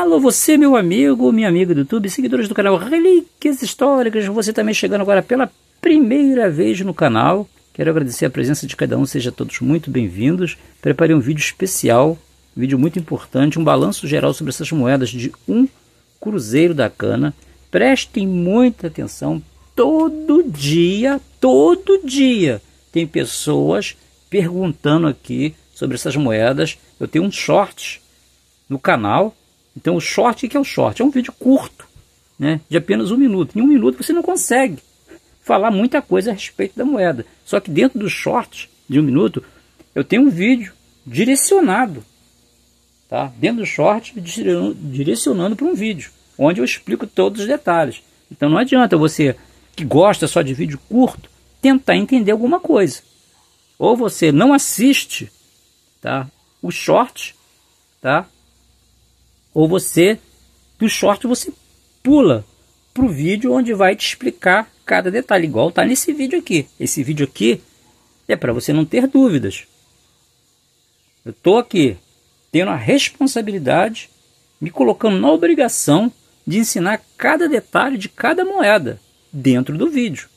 Alô, você, meu amigo, minha amiga do YouTube, seguidores do canal Relíquias Históricas, você também chegando agora pela primeira vez no canal. Quero agradecer a presença de cada um, sejam todos muito bem-vindos. Preparei um vídeo especial, um vídeo muito importante, um balanço geral sobre essas moedas de um cruzeiro da cana. Prestem muita atenção, todo dia, todo dia, tem pessoas perguntando aqui sobre essas moedas. Eu tenho um short no canal então o short, o que é o short? É um vídeo curto, né, de apenas um minuto. Em um minuto você não consegue falar muita coisa a respeito da moeda. Só que dentro do short de um minuto, eu tenho um vídeo direcionado, tá? Dentro do short, direcionando para um vídeo, onde eu explico todos os detalhes. Então não adianta você que gosta só de vídeo curto tentar entender alguma coisa. Ou você não assiste, tá? O short, tá? Ou você, do short, você pula para o vídeo onde vai te explicar cada detalhe, igual está nesse vídeo aqui. Esse vídeo aqui é para você não ter dúvidas. Eu estou aqui tendo a responsabilidade, me colocando na obrigação de ensinar cada detalhe de cada moeda dentro do vídeo.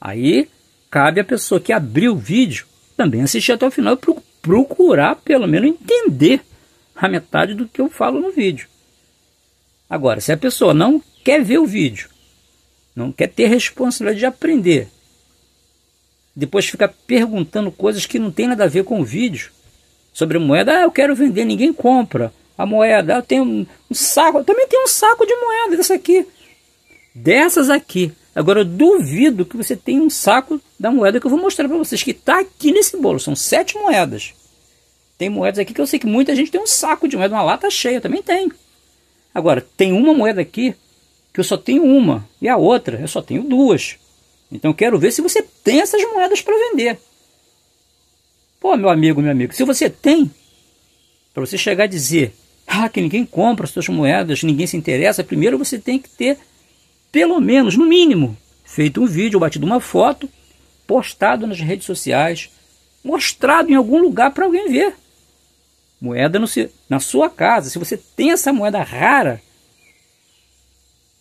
Aí cabe a pessoa que abriu o vídeo também assistir até o final e procurar pelo menos entender a metade do que eu falo no vídeo. Agora, se a pessoa não quer ver o vídeo, não quer ter responsabilidade de aprender, depois fica perguntando coisas que não tem nada a ver com o vídeo, sobre moeda, ah, eu quero vender, ninguém compra a moeda, eu tenho um, um saco, eu também tenho um saco de moeda dessa aqui, dessas aqui. Agora eu duvido que você tenha um saco da moeda que eu vou mostrar para vocês, que está aqui nesse bolo, são sete moedas. Tem moedas aqui que eu sei que muita gente tem um saco de moeda, uma lata cheia, eu também tenho. Agora, tem uma moeda aqui que eu só tenho uma, e a outra eu só tenho duas. Então quero ver se você tem essas moedas para vender. Pô, meu amigo, meu amigo, se você tem, para você chegar a dizer ah, que ninguém compra as suas moedas, ninguém se interessa, primeiro você tem que ter, pelo menos, no mínimo, feito um vídeo, batido uma foto, postado nas redes sociais, mostrado em algum lugar para alguém ver moeda no, na sua casa. Se você tem essa moeda rara,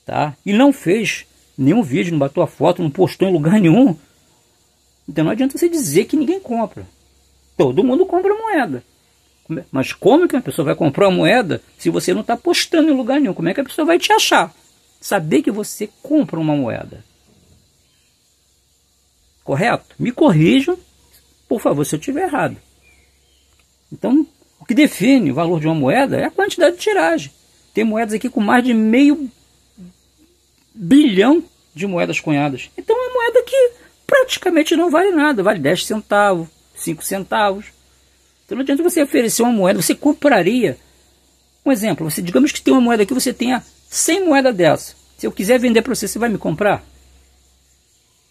tá? E não fez nenhum vídeo, não bateu a foto, não postou em lugar nenhum, então não adianta você dizer que ninguém compra. Todo mundo compra moeda. Mas como que a pessoa vai comprar uma moeda se você não está postando em lugar nenhum? Como é que a pessoa vai te achar? Saber que você compra uma moeda. Correto? Me corrijam, por favor, se eu estiver errado. Então, o que define o valor de uma moeda é a quantidade de tiragem. Tem moedas aqui com mais de meio bilhão de moedas cunhadas. Então é uma moeda que praticamente não vale nada, vale 10 centavos, 5 centavos. Então não adianta você oferecer uma moeda, você compraria. Um exemplo, você digamos que tem uma moeda aqui, você tenha 100 moedas dessa. Se eu quiser vender para você, você vai me comprar?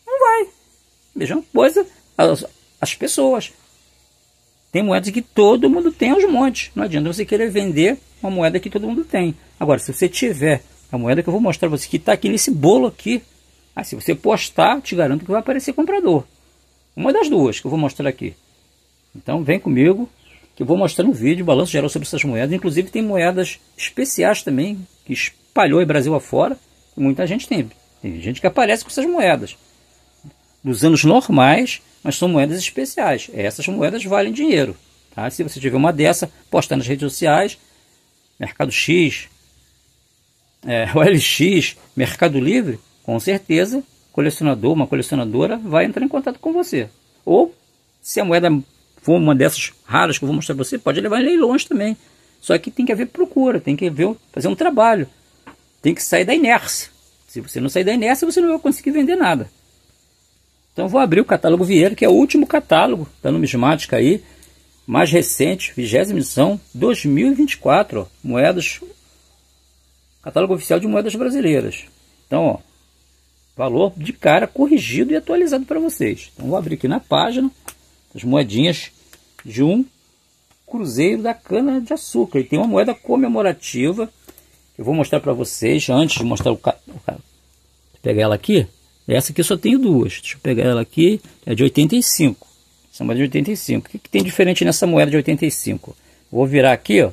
Não vai. Mesma coisa as, as pessoas. Tem moedas que todo mundo tem aos montes. Não adianta você querer vender uma moeda que todo mundo tem. Agora, se você tiver a moeda que eu vou mostrar para você, que está aqui nesse bolo aqui, aí se você postar, te garanto que vai aparecer comprador. Uma das duas que eu vou mostrar aqui. Então vem comigo, que eu vou mostrar no vídeo, balanço geral sobre essas moedas. Inclusive tem moedas especiais também, que espalhou em Brasil afora. Muita gente tem. Tem gente que aparece com essas moedas. Dos anos normais, mas são moedas especiais. Essas moedas valem dinheiro. Tá? Se você tiver uma dessa, posta nas redes sociais, Mercado X, é, OLX, Mercado Livre, com certeza, colecionador, uma colecionadora vai entrar em contato com você. Ou, se a moeda for uma dessas raras que eu vou mostrar para você, pode levar em leilões também. Só que tem que haver procura, tem que haver, fazer um trabalho. Tem que sair da inércia. Se você não sair da inércia, você não vai conseguir vender nada. Então vou abrir o catálogo Vieira, que é o último catálogo da numismática aí, mais recente, vigésima edição, 2024, ó, moedas, catálogo oficial de moedas brasileiras. Então, ó, valor de cara corrigido e atualizado para vocês. Então vou abrir aqui na página as moedinhas de um cruzeiro da cana de açúcar. E tem uma moeda comemorativa que eu vou mostrar para vocês antes de mostrar o, ca... Vou pegar ela aqui. Essa aqui só tenho duas. Deixa eu pegar ela aqui. É de 85. Essa é de 85. O que, que tem diferente nessa moeda de 85? Vou virar aqui, ó.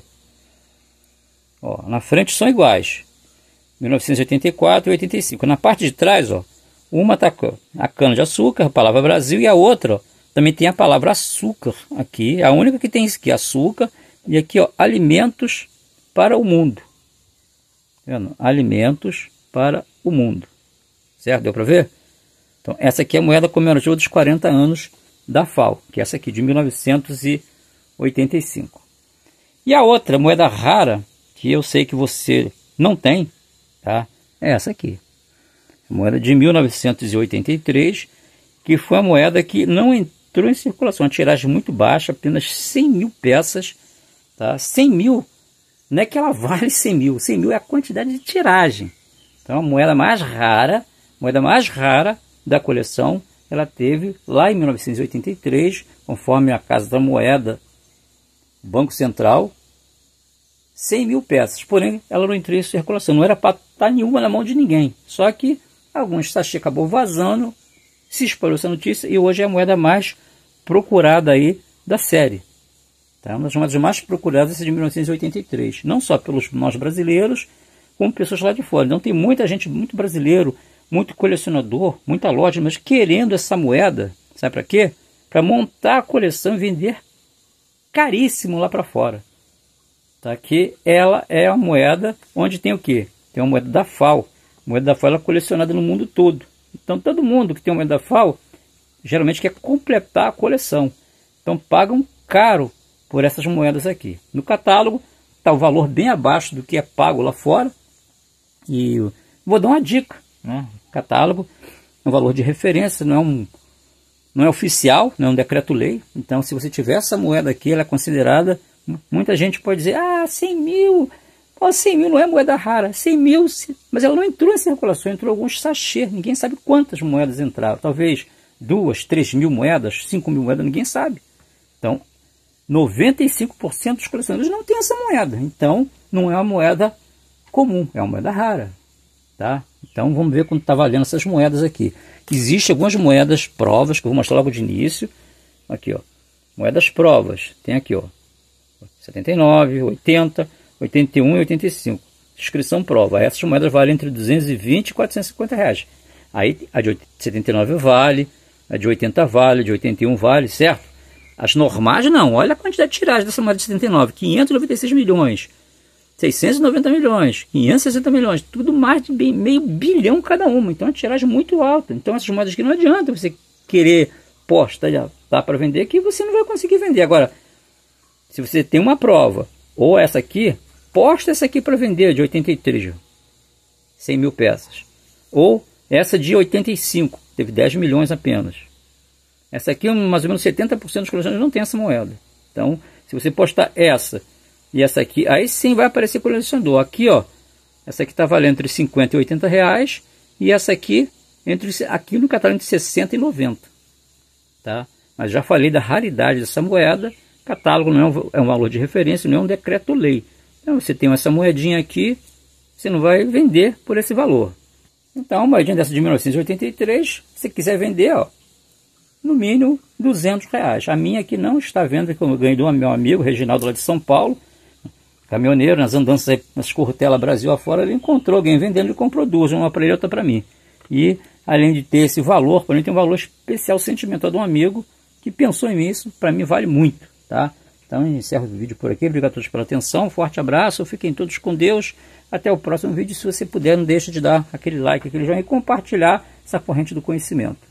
Ó, na frente são iguais. 1984 e 85. Na parte de trás, ó, uma está a cana de açúcar, a palavra Brasil, e a outra ó, também tem a palavra açúcar aqui. A única que tem isso aqui, açúcar, e aqui, ó, alimentos para o mundo. Tá? Alimentos para o mundo. Certo? Deu para ver? Então, essa aqui é a moeda comemorativa dos 40 anos da FAO, que é essa aqui de 1985. E a outra moeda rara, que eu sei que você não tem, tá? É essa aqui. A moeda de 1983, que foi a moeda que não entrou em circulação. Uma tiragem muito baixa, apenas 100 mil peças. Tá? 100 mil, não é que ela vale 100 mil. 100 mil é a quantidade de tiragem. Então, a moeda mais rara, moeda mais rara da coleção, ela teve lá em 1983, conforme a Casa da Moeda, Banco Central, 100 mil peças. Porém, ela não entrou em circulação, não era para estar nenhuma na mão de ninguém. Só que alguns sachê acabou vazando, se espalhou essa notícia e hoje é a moeda mais procurada aí da série. Tá? Uma das mais procuradas de 1983. Não só pelos nós brasileiros, como pessoas lá de fora. Então tem muita gente, muito brasileiro, muito colecionador, muita loja, mas querendo essa moeda, sabe para quê? Para montar a coleção e vender caríssimo lá para fora. Tá? Que ela é a moeda onde tem o quê? Tem a moeda da FAO. A moeda da FAO é colecionada no mundo todo. Então todo mundo que tem uma moeda da FAO geralmente quer completar a coleção. Então pagam caro por essas moedas aqui. No catálogo está o valor bem abaixo do que é pago lá fora. E vou dar uma dica. Né? Catálogo, é um valor de referência, não é um não é oficial, não é um decreto-lei. Então, se você tiver essa moeda aqui, ela é considerada. Muita gente pode dizer, ah, 100 mil, Pô, 100 mil não é moeda rara, 100 mil, mas ela não entrou em circulação, entrou alguns sachê, ninguém sabe quantas moedas entraram, talvez duas, três mil moedas, cinco mil moedas, ninguém sabe. Então, 95% dos colecionadores não tem essa moeda, então não é uma moeda comum, é uma moeda rara. Tá? Então vamos ver quanto está valendo essas moedas aqui. Existem algumas moedas provas que eu vou mostrar logo de início. Aqui, ó. Moedas provas. Tem aqui, ó. 79, 80, 81 e 85. Inscrição prova. Essas moedas valem entre 220 e 450 reais. Aí a de 79 vale, a de 80 vale, a de 81 vale, certo? As normais não. Olha a quantidade de tiragem dessa moeda de 79. 596 milhões. 690 milhões, 560 milhões, tudo mais de meio bilhão cada uma. Então é uma tiragem muito alta. Então essas moedas aqui não adianta você querer posta já dá para vender que você não vai conseguir vender. Agora, se você tem uma prova, ou essa aqui, posta essa aqui para vender de 83, 100 mil peças. Ou essa de 85, teve 10 milhões apenas. Essa aqui, mais ou menos 70% dos colecionadores não tem essa moeda. Então, se você postar essa e essa aqui, aí sim vai aparecer colecionador. Aqui, ó, essa aqui está valendo entre 50 e 80 reais. E essa aqui, entre, aqui no catálogo, entre 60 e 90. Tá? Mas já falei da raridade dessa moeda. Catálogo não é um, é um valor de referência, não é um decreto-lei. Então você tem essa moedinha aqui, você não vai vender por esse valor. Então, uma moedinha dessa de 1983, se quiser vender, ó, no mínimo 200 reais. A minha aqui não está vendo, que eu ganhei do meu amigo Reginaldo lá de São Paulo, caminhoneiro, nas andanças nas Corrutela Brasil afora, ele encontrou alguém vendendo e comprou duas, uma para ele outra para mim. E além de ter esse valor, para mim tem um valor especial sentimental de um amigo que pensou em mim, isso para mim vale muito, tá? Então encerro o vídeo por aqui, obrigado a todos pela atenção, forte abraço, fiquem todos com Deus, até o próximo vídeo, se você puder não deixe de dar aquele like, aquele joinha e compartilhar essa corrente do conhecimento.